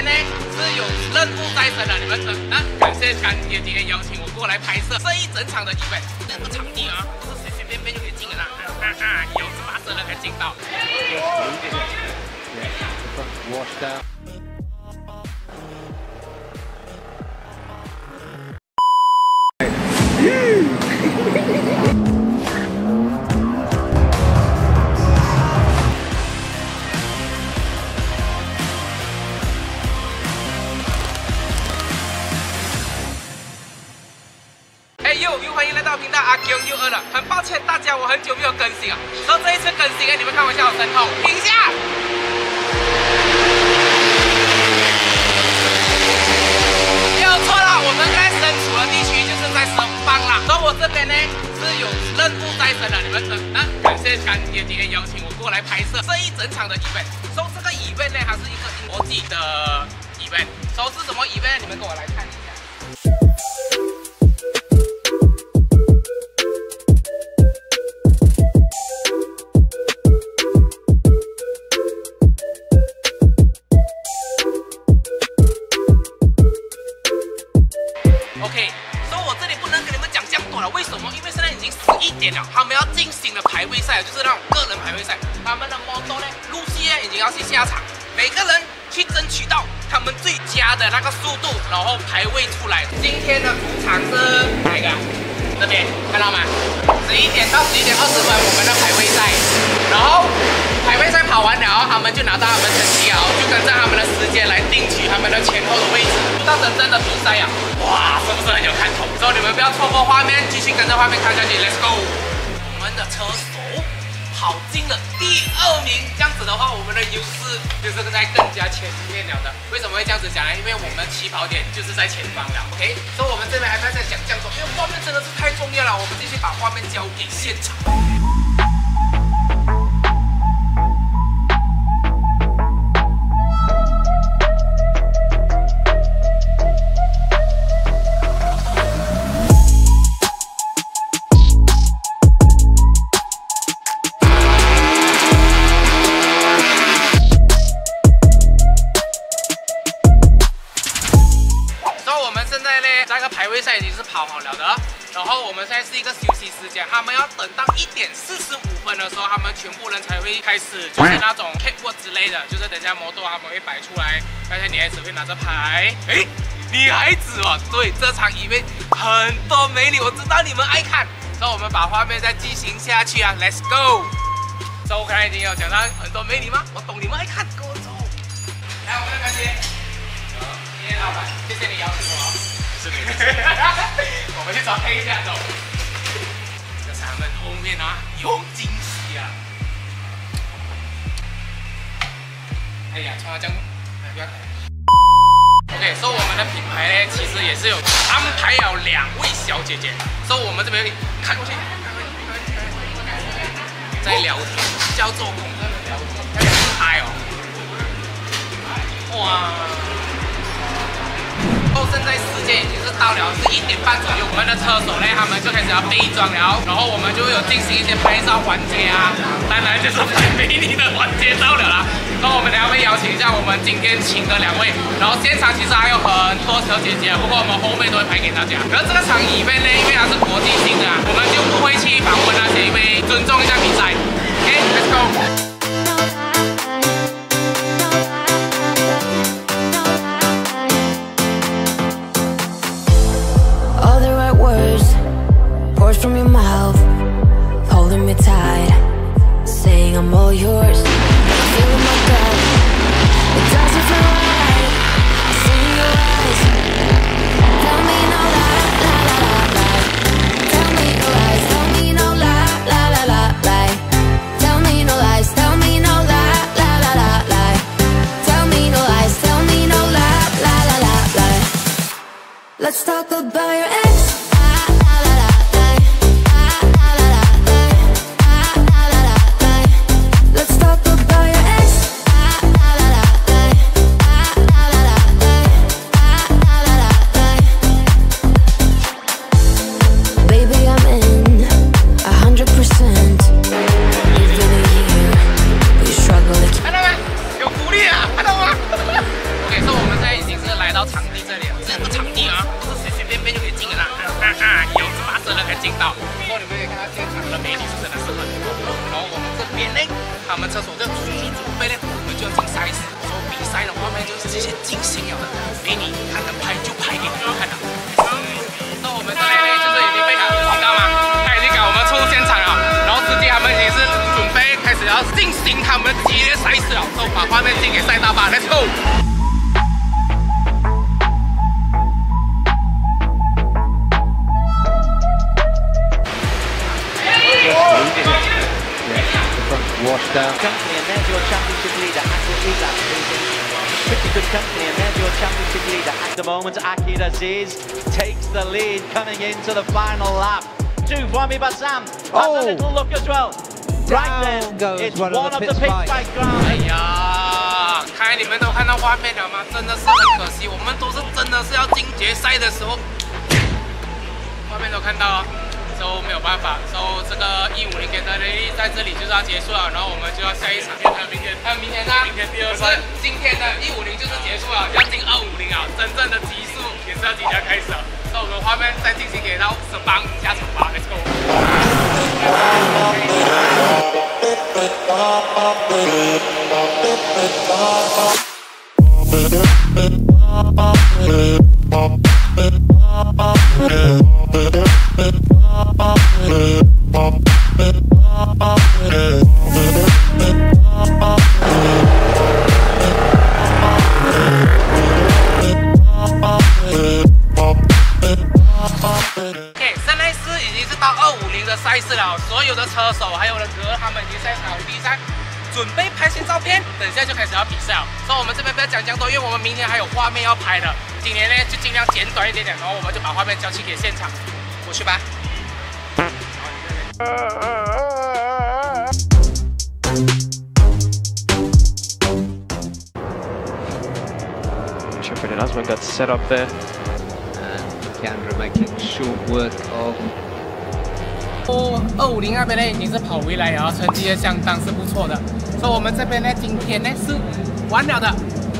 天呢是有任务在身的，你们等啊，感谢干爹今天邀请我过来拍摄这一整场的 event，这个场地啊，不是随随便便就可以进的啦，啊啊，有这把车的才进到。频道阿 Q 又饿了，很抱歉大家，我很久没有更新啊，所以这一次更新哎，你们看我一下我身后，停下。没有错啦，我们在身处的地区就是在神邦啦。所以我这边呢是有任务在身的，你们等啊，感谢干爹今天邀请我过来拍摄这一整场的 event。说这个 event 呢，它是一个国际的 event。说是什么 event？你们跟我来看一下。知道吗？十一点到十一点二十分，我们的排位赛，然后排位赛跑完了，他们就拿到他们成绩啊，就跟着他们的时间来定取他们的前后的位置。到真正的比赛呀，哇，是不是很有看头？所以你们不要错过画面，继续跟着画面看下去，Let's go！我们的车跑进了第二名，这样子的话，我们的优势就是在更加前面了的。为什么会这样子讲呢？因为我们起跑点就是在前方了，OK？所以我们这边还不要讲这样多，因为画面真的是太重要了。我们继续把画面交给现场。的时候，他们全部人才会开始，就是那种 catwalk 之类的，就是等下摩托他们会摆出来，那些女孩子会拿着牌，哎，女孩子哦，对，这场里面很多美女，我知道你们爱看，所以我们把画面再进行下去啊，Let's go。所以我刚才已经有讲到很多美女吗？我懂你们爱看，跟我走。来，我们的干爹。今天老板，谢谢你邀请我哦。是你 我们去找黑一下走。这是他们后面啊有惊哎呀，穿到这样，哎不要。OK，所以我们的品牌呢，其实也是有安排了。两位小姐姐，所以我们这边看过去，在聊天，叫做恐真的聊天，嗨哦。哇！后现在时间已经是到了。是一点半左右，我们的车手呢，他们就开始要备装了，然后我们就会有进行一些拍照环节啊，当然就是拍美女的环节到了。啦。然后我们等下会邀请一下我们今天请的两位，然后现场其实还有很多小姐姐，不过我们后面都会拍给大家。然后这个场里面呢，因为它是国际性的啊，我们就不会去访问那些，因为尊重一下比赛。OK，let's、go。All the right words poured from your mouth, holding me tight, saying I'm all yours. 备开始要进行他们的激烈赛事了。so 把画面进给赛道吧，Let's go。 washed down. Company, and there's your championship leader, Akira Aziz. Pretty good company, and there's your championship leader. At the moment, Akira Aziz takes the lead coming into the final lap. To Wami Basam. Has Oh. a little look as well. Right then, goes it's one one, of the pit spikes. spike 哎.呀，看你们都看到画面了吗？真的是很可惜，我们都是真的是要进决赛的时候，画面都看到了，都没有办法。so 这个一五零给的雷在这里就是要结束了，然后我们就要下一场。还有明天，还有明天呢？明天第二赛，今天的一五零就是结束了，要进二五零啊，真正的极速也是要即将开始了。那我们画面再进行给到十邦下场吧，Let's go。Yeah. 车手还有我的哥他们已经在场地上准备拍些照片，等一下就开始要比赛了。所以我们这边不要讲这样多，因为我们明天还有画面要拍的。今年呢就尽量简短一点点，然后我们就把画面交去给现场，过去吧。Shepard and Osman got set up there. And Kendra making short work of 二五零那边呢已经是跑回来了，成绩也相当是不错的。所以我们这边呢，今天呢是完了的。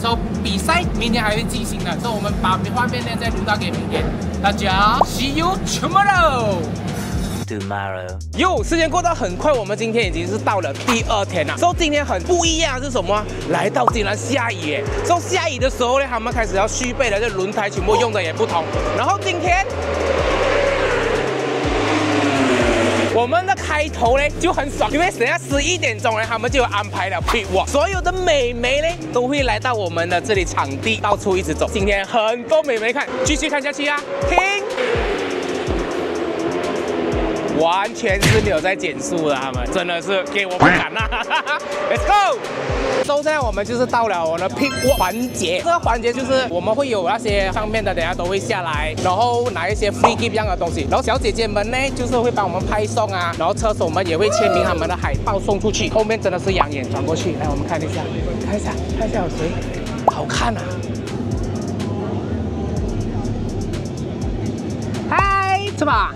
所以比赛明天还会进行的，所以我们把画面呢再留到给明天。大家 see you tomorrow。Tomorrow. 哟，时间过得很快，我们今天已经是到了第二天了。所以今天很不一样是什么？来到竟然下雨耶！所以下雨的时候呢，他们开始要续备了，这轮胎全部用的也不同。然后今天。我们的开头呢就很爽，因为等下十一点钟呢，他们就安排了 pit walk，所有的美眉呢都会来到我们的这里场地，到处一直走。今天很多美眉看，继续看下去啊，停。完全是没有在减速的，他们真的是给我们赶呐！Let's go 现在我们就是到了我们的 pick walk 环节，这个环节就是我们会有那些上面的，等下都会下来，然后拿一些 free gift 一样的东西，然后小姐姐们呢就是会帮我们拍送啊，然后车手们也会签名他们的海报送出去，后面真的是养眼，转过去，来我们看一下，看一下，看一下有谁，好看啊！嗨，是吧？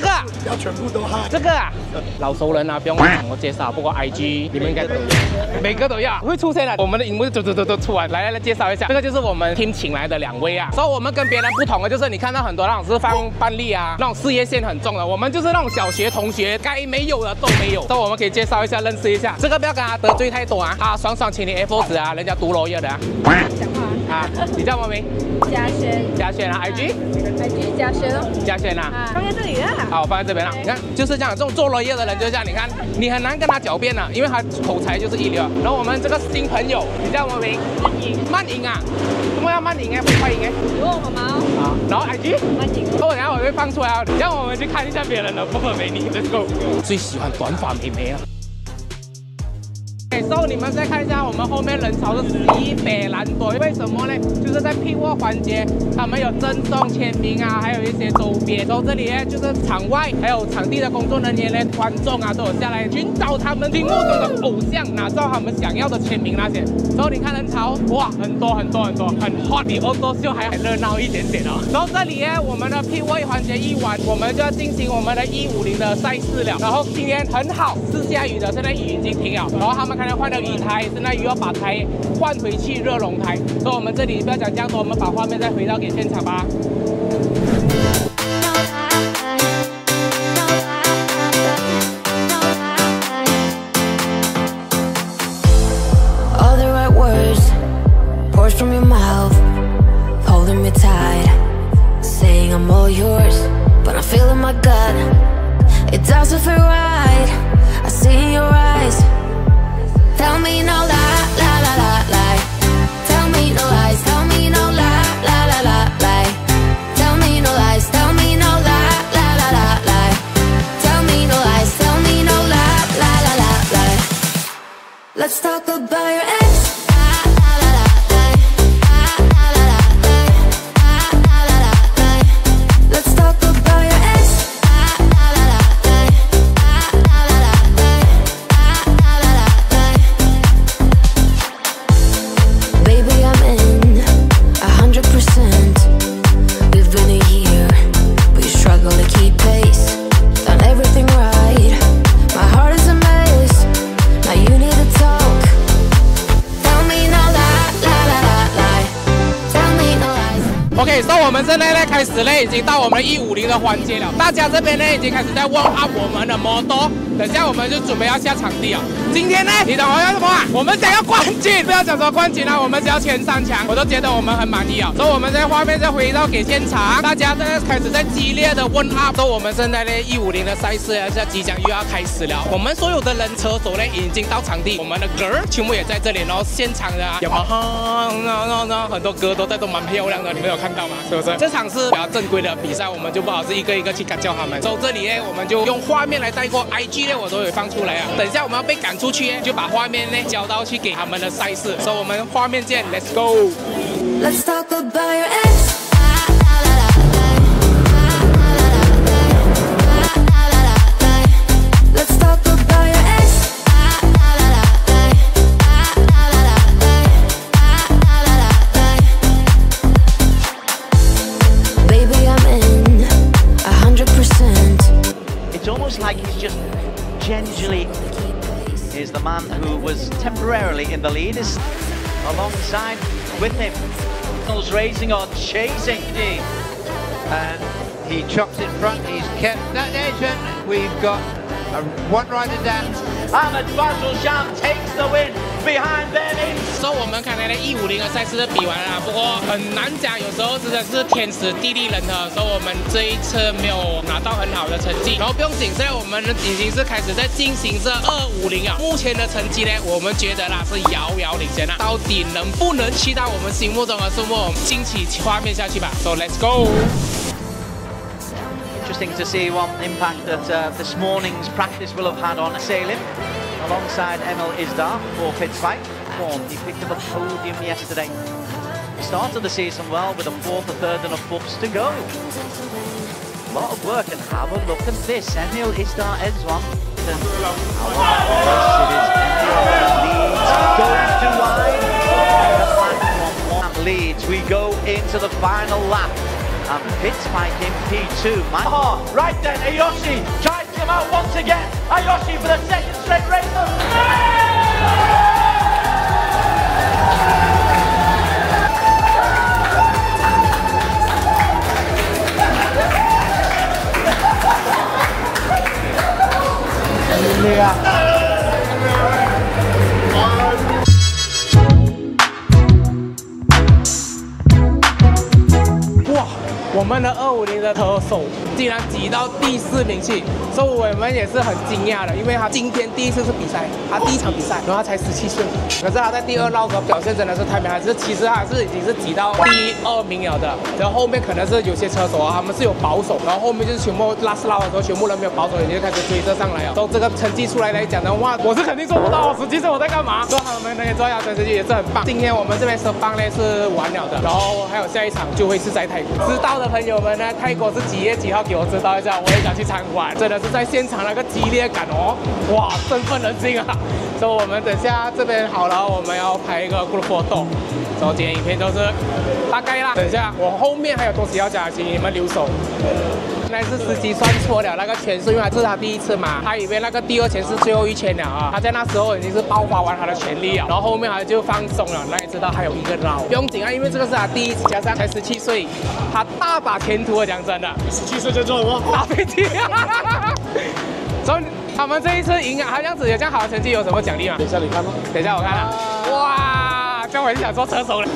个啊要全部都嗨。这个啊，老熟人啊，不用我介绍。不过 IG 你们应该都有，每个都要会出现的。我们的荧幕走走走走出来，来来来介绍一下，这个就是我们 team 请来的两位啊。所以我们跟别人不同的就是，你看到很多那种是放班例啊，那种事业线很重的，我们就是那种小学同学该没有的都没有。所以我们可以介绍一下，认识一下。这个不要跟他得罪太多啊，啊，爽爽请你 F 子啊，人家读罗业的啊。啊，你叫什么名？嘉轩嘉轩啊，IG，IG 嘉轩哦。嘉轩啊。啊，放在这里啊。好，我放在这边了。你看，就是这样，这种做罗业的人就是这样。你看，你很难跟他狡辩的，因为他口才就是一流。然后我们这个新朋友，你叫什么名？慢影，慢影啊？怎么要慢影哎？不快影哎？有我妈妈哦，啊，然后 IG，慢影哦。哦，等下我会放出来哦。让我们去看一下别人的部分美女，Let's go。最喜欢短发美眉了。哎，所以你们再看一下，我们后面人潮是西北蓝多，为什么呢？就是在 P 沃环节，他们有赠送签名啊，还有一些周边。然后这里呢，就是场外还有场地的工作人员呢，观众啊都有下来寻找他们心目中的偶像，拿到他们想要的签名那些。然后你看人潮，哇，很多很多很多，很 hot，比欧洲秀还热闹一点点哦。然后这里呢，我们的 P 沃环节一完，我们就要进行我们的一五零的赛事了。然后今天很好，是下雨的，现在雨已经停了。然后他们刚换掉雨台现在又要把台换回去热胎。所以我们这里不要讲这样多我们把画面再回到给现场吧。Feeling my gut. It right. I see your eyes. Tell me no lie, lie. Tell me no lies. Tell me no lie, lie. Tell me no lies. Tell me no lie, lie. Tell me no lies. Tell me no lie, lie. Let's talk about your OK，所以我们现在呢开始呢，已经到我们一五零的环节了。大家这边呢已经开始在 warm up 我们的摩托，等下我们就准备要下场地了。今天呢，你懂我要什么啊？我们想要冠军，不要讲什么冠军啊，我们只要前三强，我都觉得我们很满意啊。所以我们在画面再回到给现场，大家现在开始在激烈的 warm up。所以我们现在呢一五零的赛事啊，现在即将又要开始了。我们所有的人车手呢已经到场地，我们的歌儿全部也在这里，然后现场的雅马哈，那那那很多歌都在都蛮漂亮的，你们有看到吗？是不是？这场是比较正规的比赛，我们就不好是一个一个去干叫他们。所以这里呢，我们就用画面来带过，IG 我都有放出来啊！等一下我们要被赶出去，就把画面呢交到去给他们的赛事，说我们画面见，Let's go。Gingerly is the man who was temporarily in the lead is alongside with him. Mills racing on, chasing Dean. And he chops in front. He's kept that edge, we've got a one rider down. Ahmed Bazoljam takes the win behind them in 所以我们看来呢，一五零的赛事都比完了，不过很难讲，有时候真的是天时地利人和，所以我们这一次没有拿到很好的成绩。然后不用紧，现在我们已经是开始在进行这二五零啊，目前的成绩呢，我们觉得啦是遥遥领先啦，到底能不能期待我们心目中的数目？惊喜画面下去吧，So let's go。Interesting to see what impact that uh, this morning's practice will have had on sailing alongside Emil Isdar for Fitzfight. Form. He picked up a podium yesterday. Started the season well with a fourth, a third, and a fourth to go. A lot of work, and have a look at this. Emil Isdar ends one. Leads. We go into the final lap. And Pitts Fitzpatrick in P2. Man. Oh, right then, Ayoshi to out once again. Ayoshi for the second straight race. Yeah. 我们的二五零的车手竟然挤到第四名去，所以我们也是很惊讶的，因为他今天第一次是比赛，他第一场比赛，然后他才十七岁，可是他在第二绕的表现真的是太厉害，是其实他是已经是挤到第二名了的，然后后面可能是有些车手啊，他们是有保守，然后后面就是全部拉丝拉的时候，全部人没有保守，已经开始追着上来了。都这个成绩出来来讲的话，我是肯定做不到，十七岁我在干嘛？所以他们那些抓牙成绩也是很棒。今天我们这边十棒呢是完了的，然后还有下一场就会是在泰国。知道的朋友们呢，泰国是几月几号？给我知道一下，我也想去参观。真的是在现场那个激烈感哦，哇，振奋人心啊！所以我们等下这边好了，我们要拍一个 group photo。所以今天影片就是大概啦。等下我后面还有东西要讲，请你们留守。那是司机算错了，那个圈是，因为他是他第一次嘛，他以为那个第二圈是最后一圈了啊。他在那时候已经是爆发完他的全力了，然后后面他就放松了。那你知道还有一个绕，不用紧啊，因为这个是他第一次，加上才十七岁，他大把前途啊，讲真的。十七岁就做什么？打飞机。所以他们这一次赢啊，他这样子有这样好的成绩，有什么奖励吗？等一下你看吗？等一下我看啊。哇，这样我就想做车手了。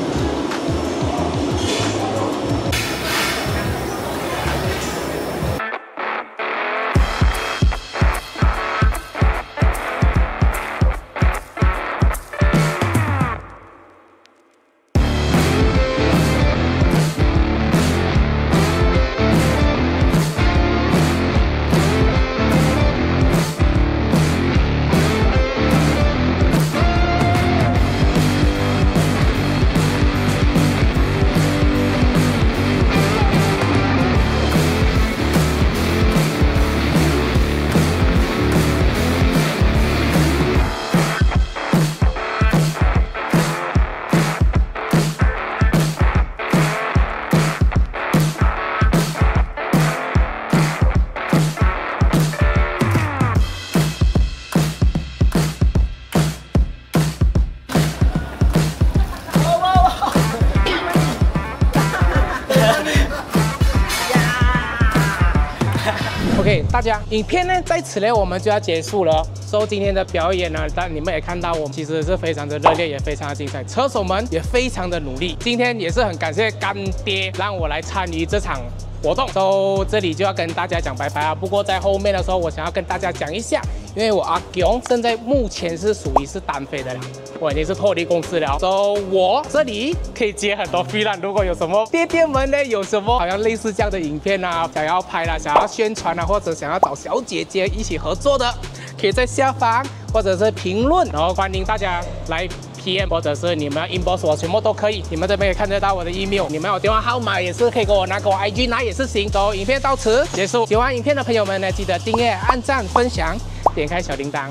大家。影片呢在此呢我们就要结束了。所以今天的表演呢，但你们也看到我们其实是非常的热烈，也非常的精彩，车手们也非常的努力。今天也是很感谢干爹让我来参与这场。活动，所以这里就要跟大家讲拜拜啊。不过在后面的时候，我想要跟大家讲一下，因为我阿勇现在目前是属于是单飞的啦，我已经是脱离公司了，所以我这里可以接很多 f 啦。如果有什么爹爹们呢，有什么好像类似这样的影片啊，想要拍啦，想要宣传啊，或者想要找小姐姐一起合作的，可以在下方或者是评论，然后欢迎大家来。PM 或者是你们要 inbox 我全部都可以，你们这边也看得到我的 email，你们有电话号码也是可以给我拿，给我 IG 拿也是行。走，影片到此结束，喜欢影片的朋友们呢，记得订阅、按赞、分享，点开小铃铛，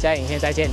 下影片再见。